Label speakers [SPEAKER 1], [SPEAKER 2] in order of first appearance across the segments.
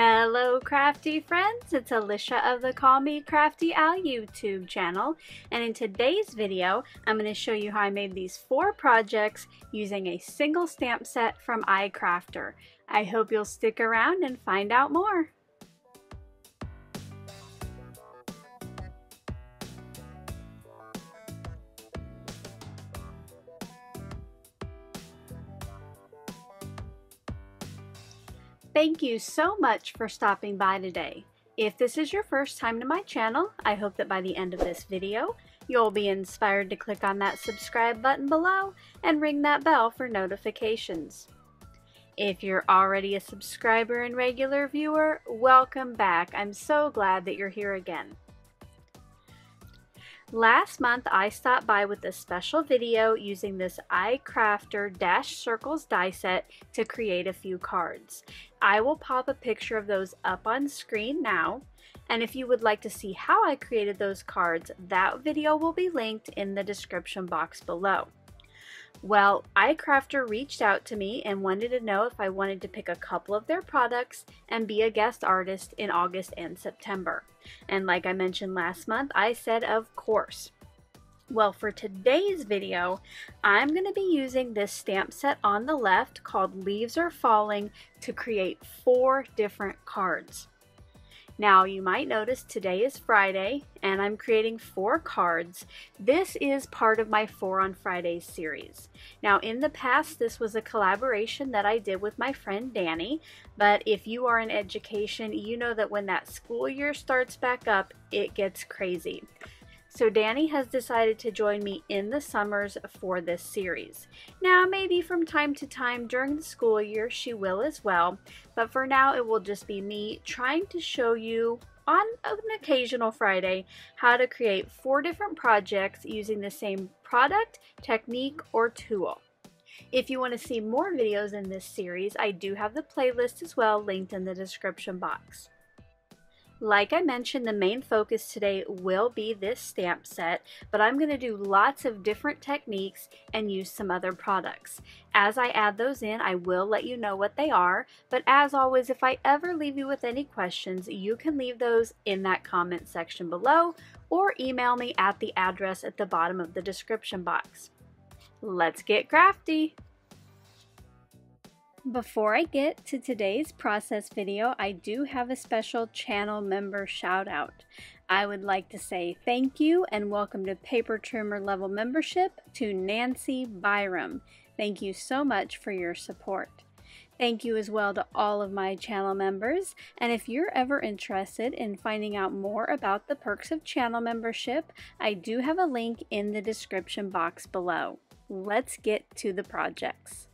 [SPEAKER 1] Hello crafty friends, it's Alicia of the Call Me Crafty Al YouTube channel and in today's video I'm going to show you how I made these four projects using a single stamp set from iCrafter. I hope you'll stick around and find out more. Thank you so much for stopping by today. If this is your first time to my channel, I hope that by the end of this video, you'll be inspired to click on that subscribe button below and ring that bell for notifications. If you're already a subscriber and regular viewer, welcome back. I'm so glad that you're here again. Last month I stopped by with a special video using this iCrafter Dashed Circles die set to create a few cards. I will pop a picture of those up on screen now and if you would like to see how I created those cards, that video will be linked in the description box below. Well, iCrafter reached out to me and wanted to know if I wanted to pick a couple of their products and be a guest artist in August and September. And like I mentioned last month, I said of course. Well, for today's video, I'm going to be using this stamp set on the left called Leaves Are Falling to create four different cards. Now you might notice today is Friday and I'm creating four cards. This is part of my Four on Fridays series. Now in the past this was a collaboration that I did with my friend Danny, but if you are in education you know that when that school year starts back up it gets crazy. So Danny has decided to join me in the summers for this series. Now, maybe from time to time during the school year she will as well, but for now it will just be me trying to show you on an occasional Friday how to create four different projects using the same product, technique, or tool. If you want to see more videos in this series, I do have the playlist as well linked in the description box. Like I mentioned, the main focus today will be this stamp set, but I'm going to do lots of different techniques and use some other products. As I add those in, I will let you know what they are, but as always, if I ever leave you with any questions, you can leave those in that comment section below or email me at the address at the bottom of the description box. Let's get crafty! Before I get to today's process video, I do have a special channel member shout out. I would like to say thank you and welcome to Paper Trimmer level membership to Nancy Byram. Thank you so much for your support. Thank you as well to all of my channel members. And if you're ever interested in finding out more about the perks of channel membership, I do have a link in the description box below. Let's get to the projects.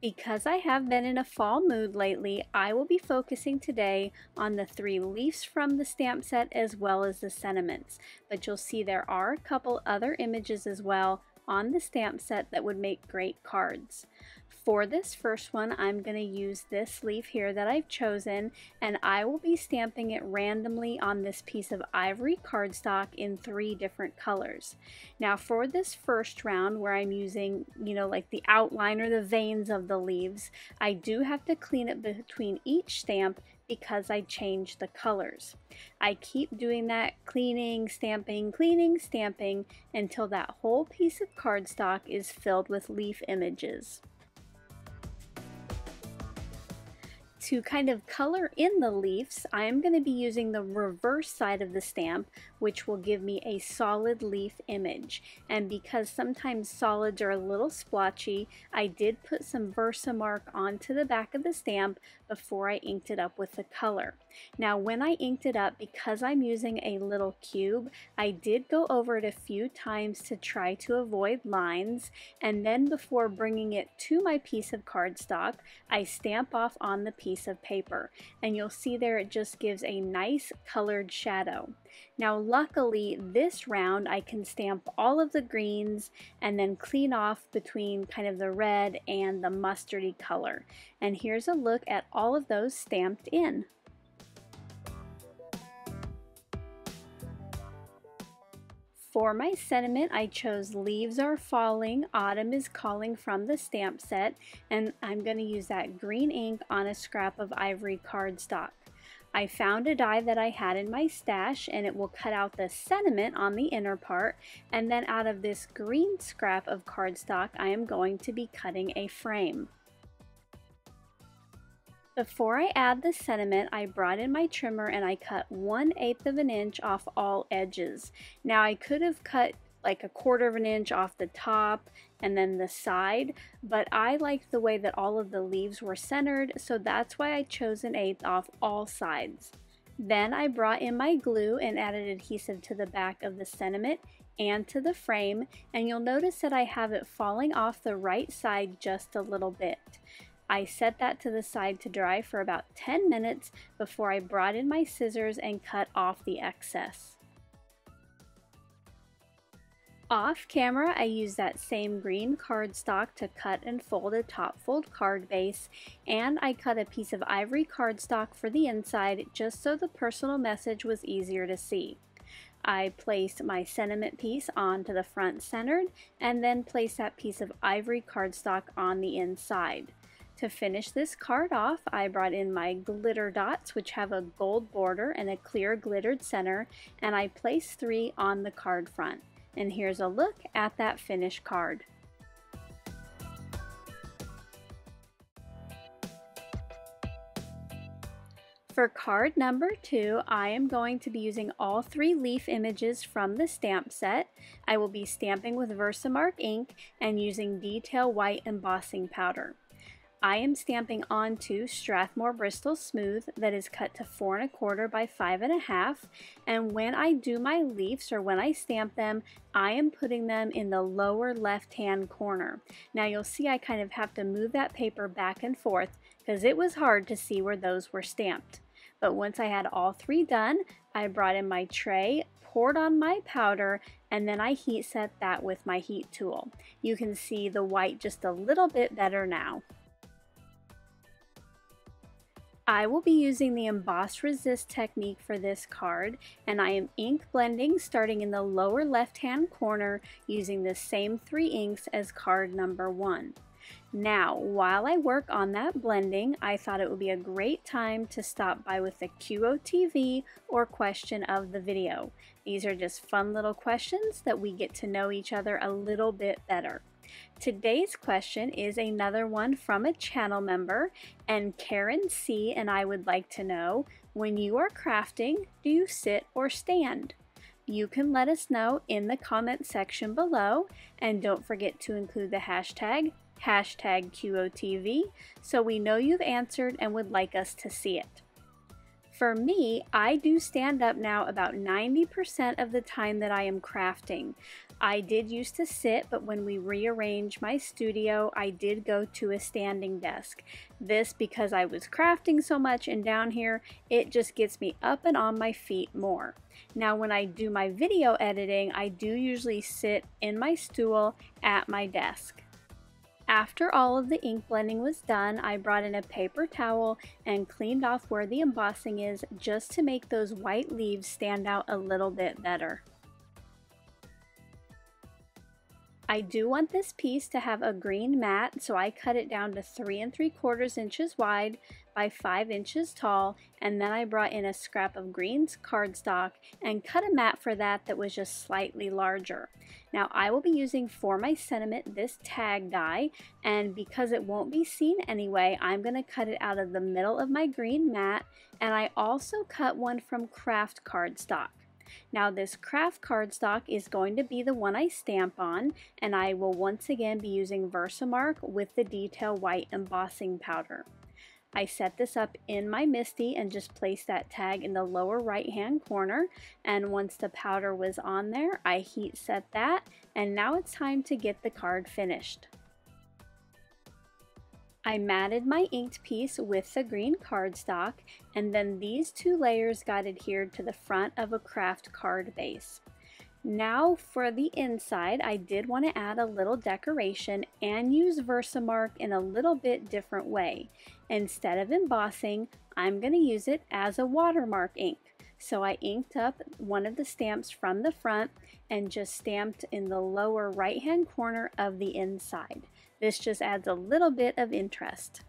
[SPEAKER 1] Because I have been in a fall mood lately, I will be focusing today on the three leaves from the stamp set as well as the sentiments. But you'll see there are a couple other images as well on the stamp set that would make great cards. For this first one, I'm going to use this leaf here that I've chosen, and I will be stamping it randomly on this piece of ivory cardstock in three different colors. Now for this first round where I'm using, you know, like the outline or the veins of the leaves, I do have to clean it between each stamp because I change the colors. I keep doing that cleaning, stamping, cleaning, stamping until that whole piece of cardstock is filled with leaf images. To kind of color in the leaves, I am going to be using the reverse side of the stamp, which will give me a solid leaf image. And because sometimes solids are a little splotchy, I did put some Versamark onto the back of the stamp before I inked it up with the color. Now when I inked it up, because I'm using a little cube, I did go over it a few times to try to avoid lines, and then before bringing it to my piece of cardstock, I stamp off on the piece of paper. And you'll see there it just gives a nice colored shadow. Now luckily this round I can stamp all of the greens and then clean off between kind of the red and the mustardy color. And here's a look at all of those stamped in. For my sentiment, I chose Leaves Are Falling, Autumn is Calling from the stamp set, and I'm going to use that green ink on a scrap of ivory cardstock. I found a die that I had in my stash and it will cut out the sentiment on the inner part and then out of this green scrap of cardstock I am going to be cutting a frame. Before I add the sentiment, I brought in my trimmer and I cut 1 8th of an inch off all edges. Now I could have cut like a quarter of an inch off the top and then the side, but I liked the way that all of the leaves were centered, so that's why I chose an eighth off all sides. Then I brought in my glue and added adhesive to the back of the sentiment and to the frame, and you'll notice that I have it falling off the right side just a little bit. I set that to the side to dry for about 10 minutes before I brought in my scissors and cut off the excess. Off camera, I used that same green cardstock to cut and fold a top fold card base, and I cut a piece of ivory cardstock for the inside just so the personal message was easier to see. I placed my sentiment piece onto the front centered and then placed that piece of ivory cardstock on the inside. To finish this card off, I brought in my glitter dots, which have a gold border and a clear glittered center, and I placed three on the card front. And here's a look at that finished card. For card number two, I am going to be using all three leaf images from the stamp set. I will be stamping with Versamark ink and using detail white embossing powder. I am stamping onto Strathmore Bristol Smooth that is cut to four and a quarter by five and a half. And when I do my leaves or when I stamp them, I am putting them in the lower left hand corner. Now you'll see I kind of have to move that paper back and forth because it was hard to see where those were stamped. But once I had all three done, I brought in my tray, poured on my powder, and then I heat set that with my heat tool. You can see the white just a little bit better now. I will be using the emboss resist technique for this card and I am ink blending starting in the lower left hand corner using the same three inks as card number one. Now, while I work on that blending, I thought it would be a great time to stop by with the QOTV or question of the video. These are just fun little questions that we get to know each other a little bit better. Today's question is another one from a channel member, and Karen C. and I would like to know when you are crafting, do you sit or stand? You can let us know in the comment section below, and don't forget to include the hashtag hashtag QOTV so we know you've answered and would like us to see it. For me, I do stand up now about 90% of the time that I am crafting. I did used to sit, but when we rearranged my studio, I did go to a standing desk. This because I was crafting so much and down here, it just gets me up and on my feet more. Now when I do my video editing, I do usually sit in my stool at my desk. After all of the ink blending was done, I brought in a paper towel and cleaned off where the embossing is just to make those white leaves stand out a little bit better. I do want this piece to have a green mat, so I cut it down to three and three quarters inches wide by five inches tall, and then I brought in a scrap of greens cardstock and cut a mat for that that was just slightly larger. Now I will be using for my sentiment this tag die, and because it won't be seen anyway, I'm going to cut it out of the middle of my green mat, and I also cut one from kraft cardstock. Now this kraft cardstock is going to be the one I stamp on and I will once again be using Versamark with the detail white embossing powder. I set this up in my MISTI and just placed that tag in the lower right hand corner and once the powder was on there I heat set that and now it's time to get the card finished. I matted my inked piece with the green cardstock and then these two layers got adhered to the front of a kraft card base. Now for the inside, I did want to add a little decoration and use Versamark in a little bit different way. Instead of embossing, I'm going to use it as a watermark ink. So I inked up one of the stamps from the front and just stamped in the lower right hand corner of the inside. This just adds a little bit of interest.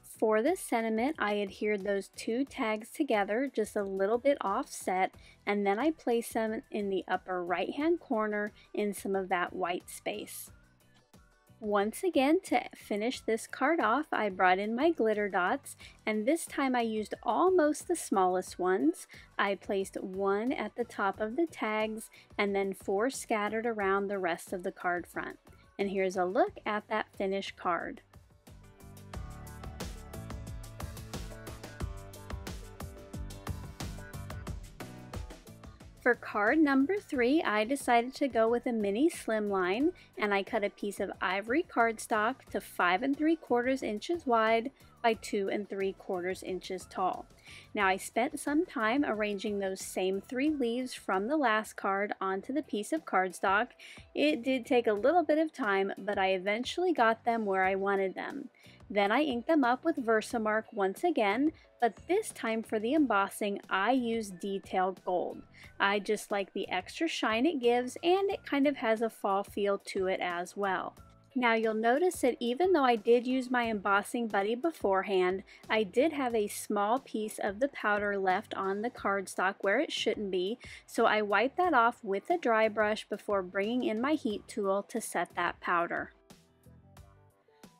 [SPEAKER 1] For the sentiment, I adhered those two tags together just a little bit offset and then I placed them in the upper right hand corner in some of that white space. Once again, to finish this card off, I brought in my glitter dots, and this time I used almost the smallest ones. I placed one at the top of the tags, and then four scattered around the rest of the card front. And here's a look at that finished card. For card number three, I decided to go with a mini slimline and I cut a piece of ivory cardstock to five and three quarters inches wide by two and three quarters inches tall. Now I spent some time arranging those same three leaves from the last card onto the piece of cardstock. It did take a little bit of time, but I eventually got them where I wanted them. Then I ink them up with Versamark once again, but this time for the embossing, I use detailed gold. I just like the extra shine it gives and it kind of has a fall feel to it as well. Now you'll notice that even though I did use my embossing buddy beforehand, I did have a small piece of the powder left on the cardstock where it shouldn't be, so I wiped that off with a dry brush before bringing in my heat tool to set that powder.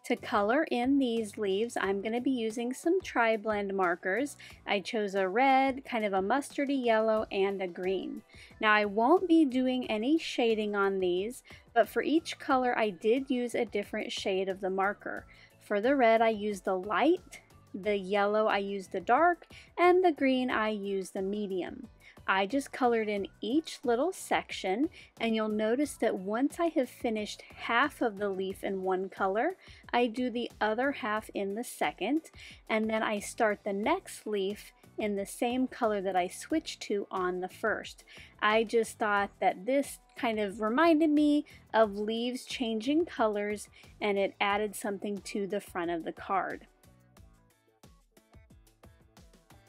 [SPEAKER 1] To color in these leaves, I'm going to be using some tri-blend markers. I chose a red, kind of a mustardy yellow, and a green. Now I won't be doing any shading on these, but for each color I did use a different shade of the marker. For the red I used the light, the yellow I used the dark, and the green I used the medium. I just colored in each little section and you'll notice that once I have finished half of the leaf in one color, I do the other half in the second and then I start the next leaf in the same color that I switched to on the first. I just thought that this kind of reminded me of leaves changing colors and it added something to the front of the card.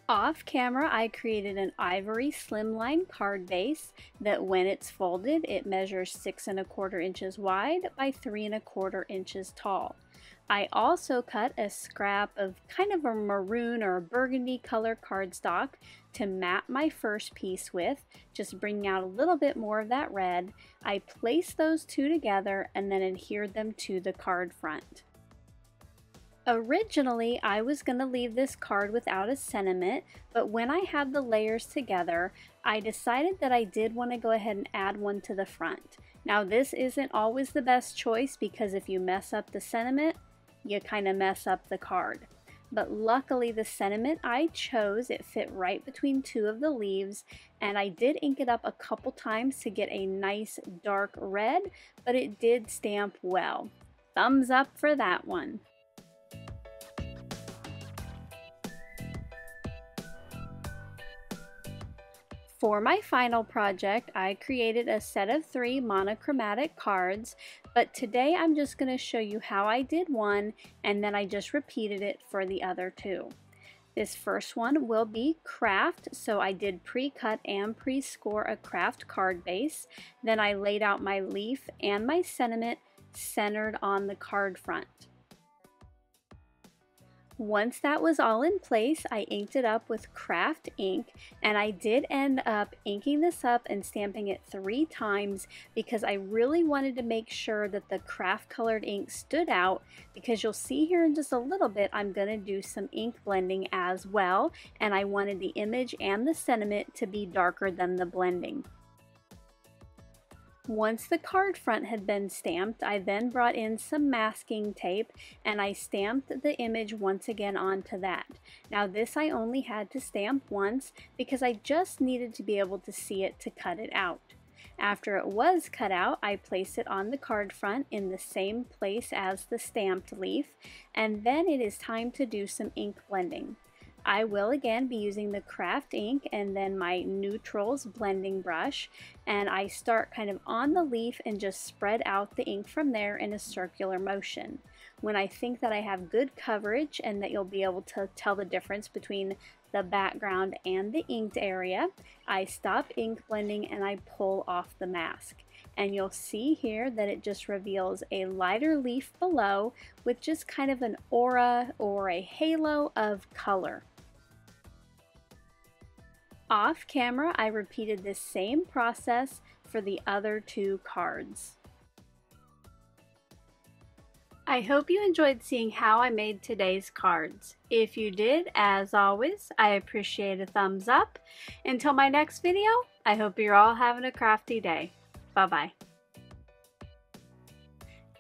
[SPEAKER 1] Off camera, I created an ivory slimline card base that when it's folded, it measures six and a quarter inches wide by three and a quarter inches tall. I also cut a scrap of kind of a maroon or a burgundy color cardstock to map my first piece with, just bringing out a little bit more of that red. I placed those two together and then adhered them to the card front. Originally, I was going to leave this card without a sentiment, but when I had the layers together, I decided that I did want to go ahead and add one to the front. Now, this isn't always the best choice because if you mess up the sentiment, you kind of mess up the card. But luckily, the sentiment I chose, it fit right between two of the leaves, and I did ink it up a couple times to get a nice dark red, but it did stamp well. Thumbs up for that one. For my final project, I created a set of three monochromatic cards, but today I'm just going to show you how I did one and then I just repeated it for the other two. This first one will be kraft, so I did pre-cut and pre-score a kraft card base. Then I laid out my leaf and my sentiment centered on the card front. Once that was all in place, I inked it up with kraft ink and I did end up inking this up and stamping it three times because I really wanted to make sure that the kraft colored ink stood out because you'll see here in just a little bit I'm to do some ink blending as well and I wanted the image and the sentiment to be darker than the blending. Once the card front had been stamped, I then brought in some masking tape and I stamped the image once again onto that. Now this I only had to stamp once because I just needed to be able to see it to cut it out. After it was cut out, I placed it on the card front in the same place as the stamped leaf, and then it is time to do some ink blending. I will again be using the kraft ink and then my neutrals blending brush and I start kind of on the leaf and just spread out the ink from there in a circular motion. When I think that I have good coverage and that you'll be able to tell the difference between the background and the inked area. I stop ink blending and I pull off the mask. And you'll see here that it just reveals a lighter leaf below with just kind of an aura or a halo of color. Off camera, I repeated this same process for the other two cards. I hope you enjoyed seeing how I made today's cards. If you did, as always, I appreciate a thumbs up. Until my next video, I hope you're all having a crafty day. Bye-bye.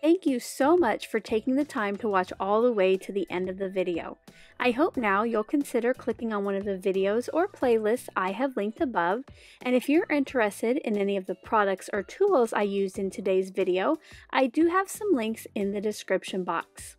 [SPEAKER 1] Thank you so much for taking the time to watch all the way to the end of the video. I hope now you'll consider clicking on one of the videos or playlists I have linked above, and if you're interested in any of the products or tools I used in today's video, I do have some links in the description box.